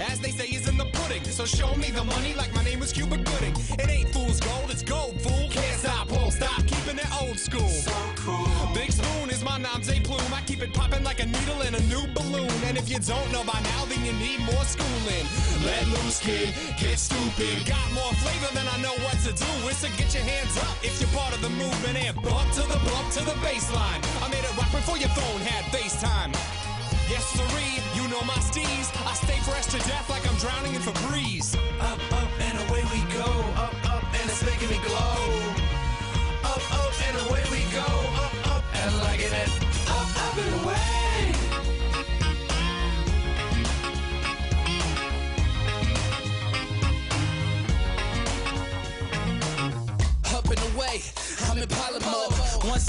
as they say, is in the pudding. So show me the money like my name was Cuba Gooding. Keep it popping like a needle in a new balloon. And if you don't know by now, then you need more schooling. Let loose, kid, get stupid. Got more flavor than I know what to do. It's to get your hands up if you're part of the movement and bump to the bump to the baseline. I made it rock before your phone had FaceTime. Yes, siree, you know my steez. I stay fresh to death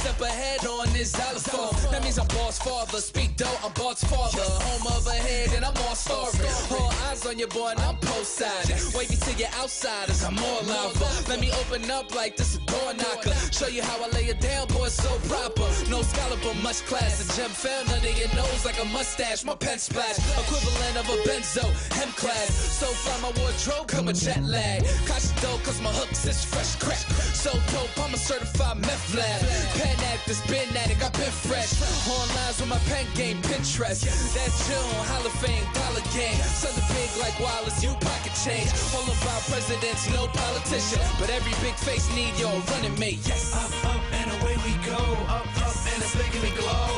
step ahead on this xylophone. That means I'm boss father. Speak though, I'm boss father. Home of a head and I'm all starving. All eyes on your boy and I'm post side. Wavy to your outsiders, I'm more lava. Let me open up like this door knocker. Show you how I lay it down, boy, so proper. No scholar, but much class. A gem found under your nose like a mustache. My pen splash, equivalent of a benzo, hem class. So fly my wardrobe, come a jet lag. Cautious though, cause my hooks is fresh crack. So dope, I'm a certified meth lab. Pen actors, been it, got been fresh. On lines with my pen game, Pinterest. That's June, Hall of Fame, dollar game. Something big like Wallace, you pocket change. All about presidents, no politician. But every big face need your running mate. Yes. Up, up, and away we go. Up, up, and it's making me glow.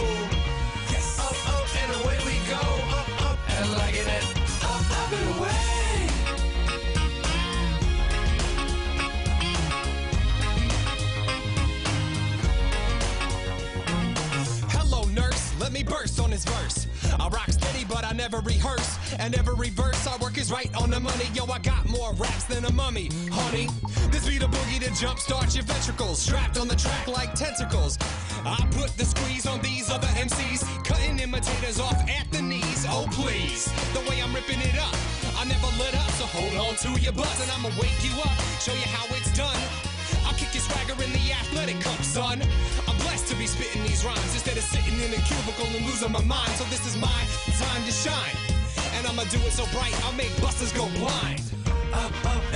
Yes. Up, up, and away we go. Up, up, and liking it. Up, up, and away. Hello, nurse. Let me burst on this verse. I rock but never rehearse. And every verse I work is right on the money. Yo, I got more raps than a mummy, honey. This be the boogie to jumpstart your ventricles. Strapped on the track like tentacles. I put the squeeze on these other MCs. Cutting imitators off at the knees. Oh, please. The way I'm ripping it up. I never let up, so hold on to your butts. And I'ma wake you up, show you how it's done. I'll kick your swagger in the athletic cup, son. These rhymes instead of sitting in a cubicle and losing my mind. So this is my time to shine. And I'ma do it so bright, I'll make busters go blind. Up, up,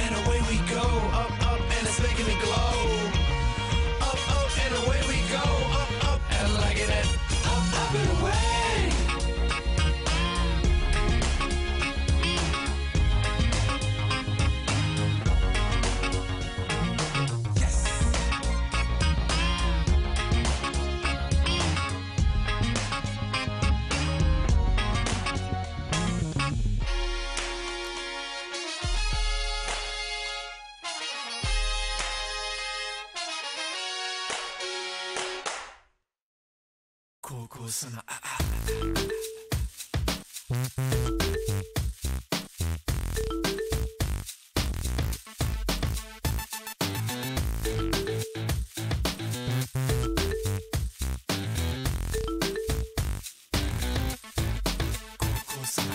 Ah, ah.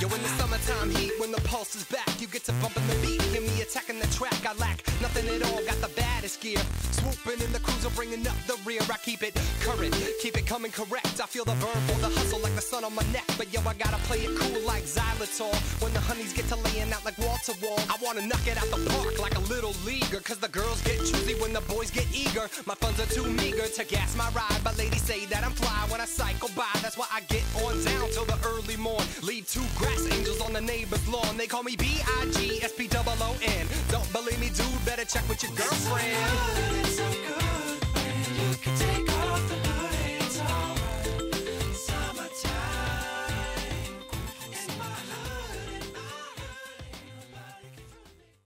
Yo, in the summertime heat, when the pulse is back, you get to bumping the beat. Hear me attacking the track, I lack nothing at all, got the baddest gear. Swooping in the cruiser, bringing up the rear. I keep it current, keep it coming correct. I feel the burn for the hustle like the sun on my neck. But yo, I gotta play it cool like xylitol. When the honeys get to laying out like wall to wall, I wanna knock it out the park like a little leaguer. Cause the girls get choosy when the boys get eager. My funds are too meager to gas my ride. But ladies say that I'm fly when I cycle by. That's why I get on down till the early morn. Leave two grass angels on the neighbor's lawn. They call me B-I-G-S-P-O-O-N. Don't believe me, dude, better check with your girlfriend good, it's so good. And you can take off the